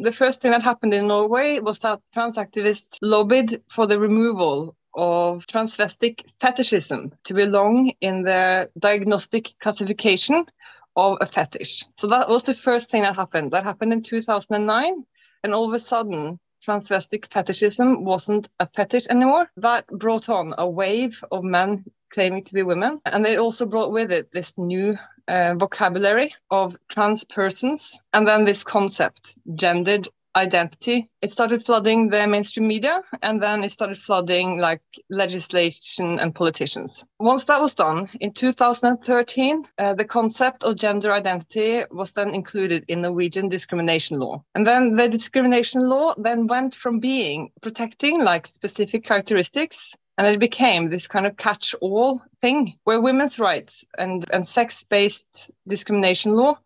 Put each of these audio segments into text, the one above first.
the first thing that happened in Norway was that trans activists lobbied for the removal of transvestic fetishism to belong in the diagnostic classification of a fetish. So that was the first thing that happened. That happened in 2009. And all of a sudden, transvestic fetishism wasn't a fetish anymore. That brought on a wave of men claiming to be women. And it also brought with it this new uh, vocabulary of trans persons and then this concept, gendered identity. It started flooding the mainstream media and then it started flooding like legislation and politicians. Once that was done, in 2013, uh, the concept of gender identity was then included in Norwegian discrimination law. And then the discrimination law then went from being protecting like specific characteristics and it became this kind of catch-all thing where women's rights and, and sex-based discrimination law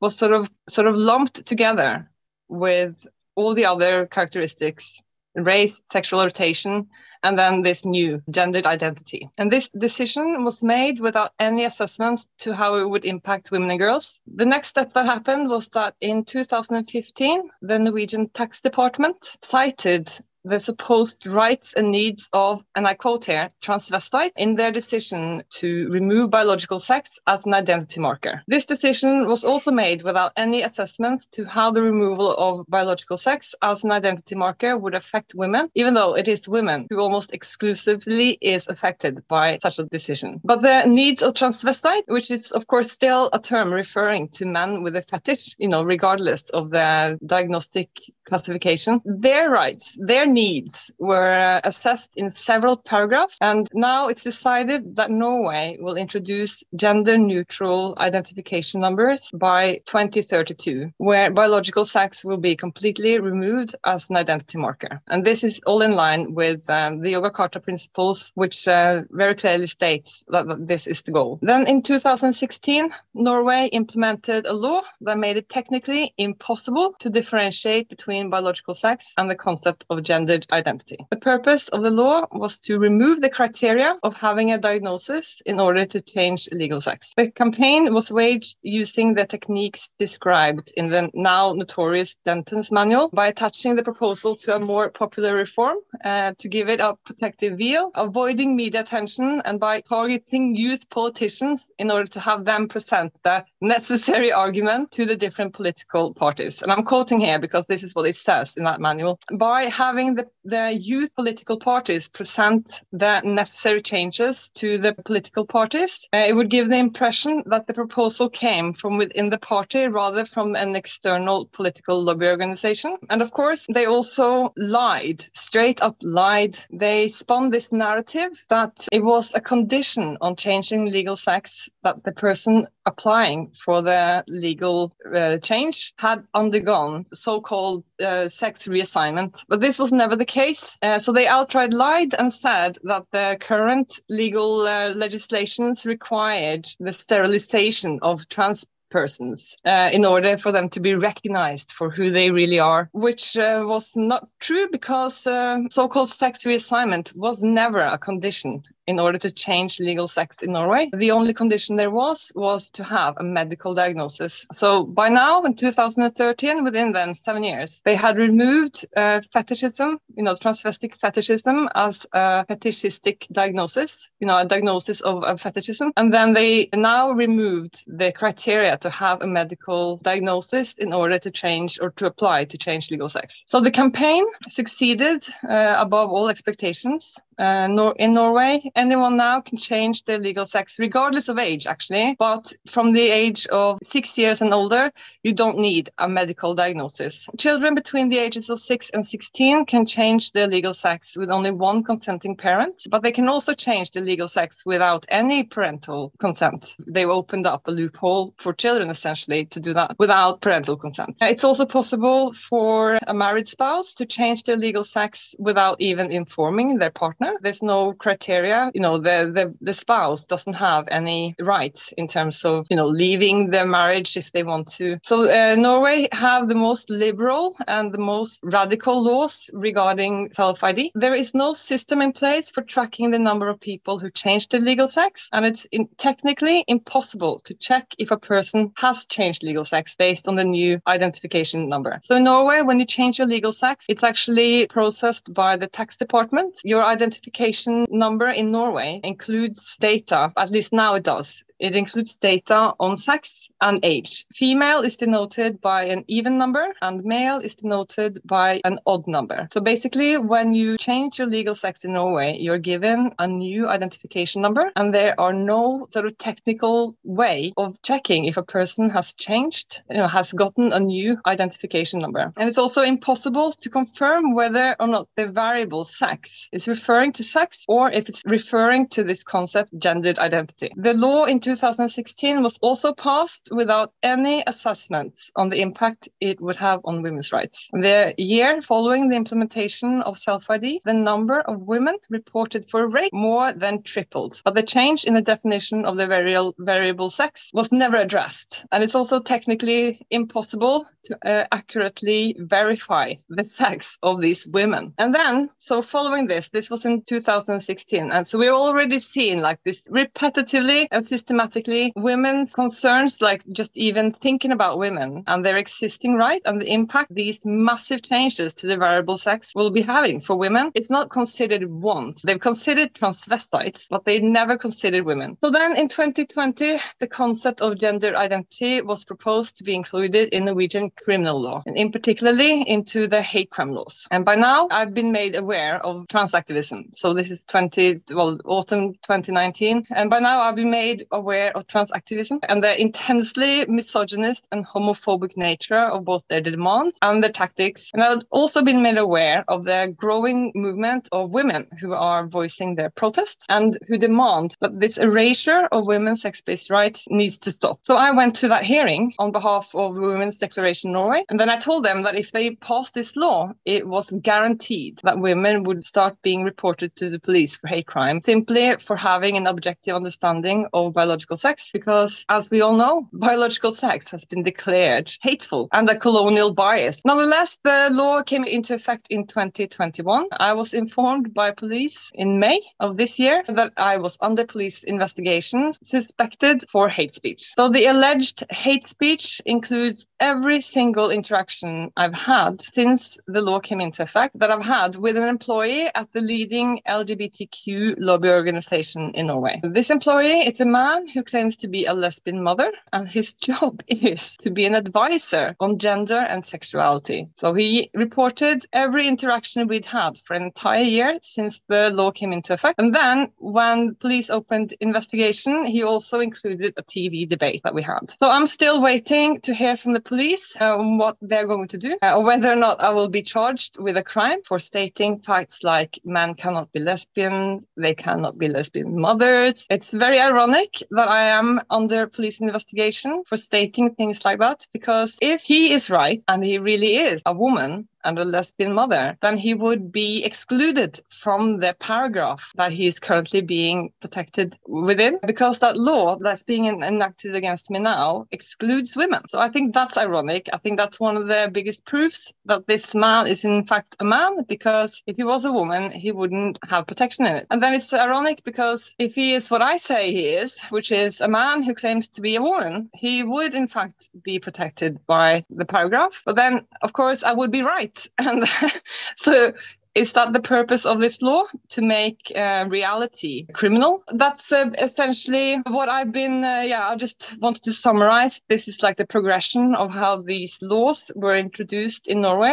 was sort of sort of lumped together with all the other characteristics race, sexual orientation, and then this new gendered identity. And this decision was made without any assessments to how it would impact women and girls. The next step that happened was that in 2015, the Norwegian Tax Department cited the supposed rights and needs of, and I quote here, transvestite in their decision to remove biological sex as an identity marker. This decision was also made without any assessments to how the removal of biological sex as an identity marker would affect women, even though it is women who almost exclusively is affected by such a decision. But the needs of transvestite, which is of course still a term referring to men with a fetish, you know, regardless of the diagnostic classification, their rights, their needs were assessed in several paragraphs. And now it's decided that Norway will introduce gender neutral identification numbers by 2032, where biological sex will be completely removed as an identity marker. And this is all in line with um, the Yogyakarta principles, which uh, very clearly states that, that this is the goal. Then in 2016, Norway implemented a law that made it technically impossible to differentiate between biological sex and the concept of gender gendered identity. The purpose of the law was to remove the criteria of having a diagnosis in order to change legal sex. The campaign was waged using the techniques described in the now notorious Dentons manual by attaching the proposal to a more popular reform uh, to give it a protective veil, avoiding media attention, and by targeting youth politicians in order to have them present the necessary argument to the different political parties. And I'm quoting here because this is what it says in that manual. By having the, the youth political parties present the necessary changes to the political parties, uh, it would give the impression that the proposal came from within the party rather from an external political lobby organization. And of course, they also lied, straight up lied. They spun this narrative that it was a condition on changing legal sex that the person applying for the legal uh, change had undergone so-called uh, sex reassignment. But this was never the case. Uh, so they outright lied and said that the current legal uh, legislations required the sterilization of trans persons uh, in order for them to be recognized for who they really are, which uh, was not true because uh, so called sex reassignment was never a condition in order to change legal sex in Norway. The only condition there was was to have a medical diagnosis. So by now, in 2013, within then seven years, they had removed uh, fetishism, you know, transvestic fetishism as a fetishistic diagnosis, you know, a diagnosis of, of fetishism. And then they now removed the criteria to have a medical diagnosis in order to change or to apply to change legal sex. So the campaign succeeded uh, above all expectations. Uh, nor- in Norway, anyone now can change their legal sex, regardless of age, actually. But from the age of six years and older, you don't need a medical diagnosis. Children between the ages of six and 16 can change their legal sex with only one consenting parent, but they can also change their legal sex without any parental consent. They've opened up a loophole for children, essentially, to do that without parental consent. It's also possible for a married spouse to change their legal sex without even informing their partner partner. There's no criteria. You know, the, the, the spouse doesn't have any rights in terms of, you know, leaving their marriage if they want to. So uh, Norway have the most liberal and the most radical laws regarding self-ID. There is no system in place for tracking the number of people who change their legal sex. And it's in, technically impossible to check if a person has changed legal sex based on the new identification number. So in Norway, when you change your legal sex, it's actually processed by the tax department. Your identification number in Norway includes data, at least now it does, it includes data on sex and age. Female is denoted by an even number and male is denoted by an odd number. So basically, when you change your legal sex in Norway, you're given a new identification number and there are no sort of technical way of checking if a person has changed, you know, has gotten a new identification number. And it's also impossible to confirm whether or not the variable sex is referring to sex or if it's referring to this concept gendered identity. The law in 2016 was also passed without any assessments on the impact it would have on women's rights. The year following the implementation of self-ID, the number of women reported for rape more than tripled. But the change in the definition of the variable, variable sex was never addressed. And it's also technically impossible to uh, accurately verify the sex of these women. And then, so following this, this was in 2016. And so we're already seeing like this repetitively and systematically systematically women's concerns, like just even thinking about women and their existing right and the impact these massive changes to the variable sex will be having for women. It's not considered once. They've considered transvestites, but they never considered women. So then in 2020, the concept of gender identity was proposed to be included in Norwegian criminal law, and in particularly into the hate crime laws. And by now, I've been made aware of trans activism. So this is 20, well, autumn 2019. And by now, I've been made aware of trans activism and the intensely misogynist and homophobic nature of both their demands and their tactics. And I've also been made aware of the growing movement of women who are voicing their protests and who demand that this erasure of women's sex-based rights needs to stop. So I went to that hearing on behalf of Women's Declaration Norway, and then I told them that if they passed this law, it was guaranteed that women would start being reported to the police for hate crime simply for having an objective understanding of biological sex because, as we all know, biological sex has been declared hateful and a colonial bias. Nonetheless, the law came into effect in 2021. I was informed by police in May of this year that I was under police investigation suspected for hate speech. So the alleged hate speech includes every single interaction I've had since the law came into effect that I've had with an employee at the leading LGBTQ lobby organization in Norway. This employee is a man who claims to be a lesbian mother, and his job is to be an advisor on gender and sexuality. So he reported every interaction we'd had for an entire year since the law came into effect. And then when police opened investigation, he also included a TV debate that we had. So I'm still waiting to hear from the police on what they're going to do, uh, or whether or not I will be charged with a crime for stating facts like men cannot be lesbian, they cannot be lesbian mothers. It's very ironic that I am under police investigation for stating things like that because if he is right and he really is a woman and a lesbian mother, then he would be excluded from the paragraph that he is currently being protected within because that law that's being enacted against me now excludes women. So I think that's ironic. I think that's one of the biggest proofs that this man is in fact a man because if he was a woman, he wouldn't have protection in it. And then it's ironic because if he is what I say he is, which is a man who claims to be a woman, he would in fact be protected by the paragraph. But then, of course, I would be And so is that the purpose of this law to make uh, reality criminal? That's uh, essentially what I've been. Uh, yeah, I just wanted to summarize. This is like the progression of how these laws were introduced in Norway.